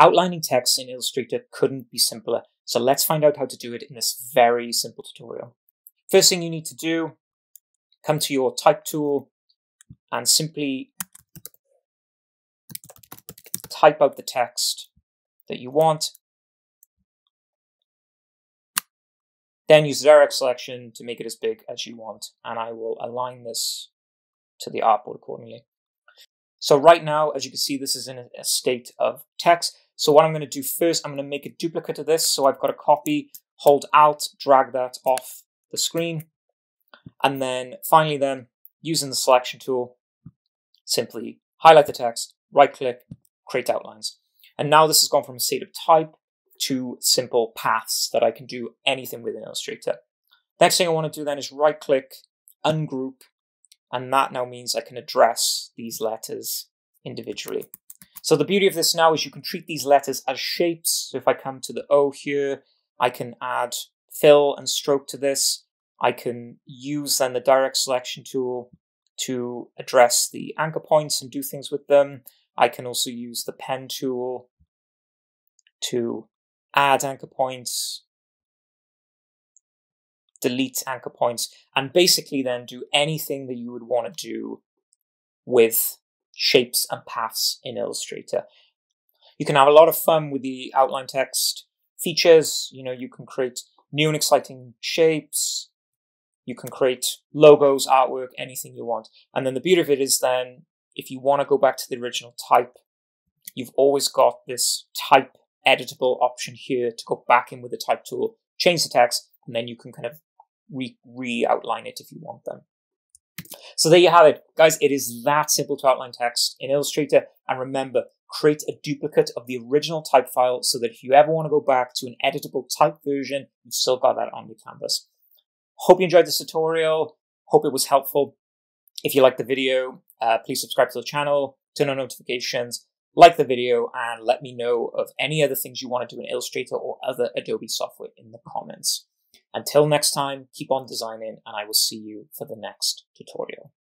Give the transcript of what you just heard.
Outlining text in Illustrator couldn't be simpler, so let's find out how to do it in this very simple tutorial. First thing you need to do, come to your type tool and simply type out the text that you want. Then use the direct selection to make it as big as you want, and I will align this to the artboard accordingly. So right now, as you can see, this is in a state of text. So what I'm going to do first, I'm going to make a duplicate of this. So I've got a copy, hold Alt, drag that off the screen. And then finally then, using the selection tool, simply highlight the text, right click, create outlines. And now this has gone from a state of type to simple paths that I can do anything with in Illustrator. Next thing I want to do then is right click, ungroup, and that now means I can address these letters individually. So the beauty of this now is you can treat these letters as shapes. So if I come to the O here, I can add fill and stroke to this. I can use then the direct selection tool to address the anchor points and do things with them. I can also use the pen tool to add anchor points delete anchor points, and basically then do anything that you would want to do with shapes and paths in Illustrator. You can have a lot of fun with the outline text features. You know, you can create new and exciting shapes. You can create logos, artwork, anything you want. And then the beauty of it is then, if you want to go back to the original type, you've always got this type editable option here to go back in with the type tool, change the text, and then you can kind of re, re outline it if you want them. So there you have it. Guys, it is that simple to outline text in Illustrator. And remember, create a duplicate of the original type file so that if you ever want to go back to an editable type version, you've still got that on your canvas. Hope you enjoyed this tutorial. Hope it was helpful. If you liked the video, uh, please subscribe to the channel, turn on notifications, like the video, and let me know of any other things you want to do in Illustrator or other Adobe software in the comments. Until next time, keep on designing and I will see you for the next tutorial.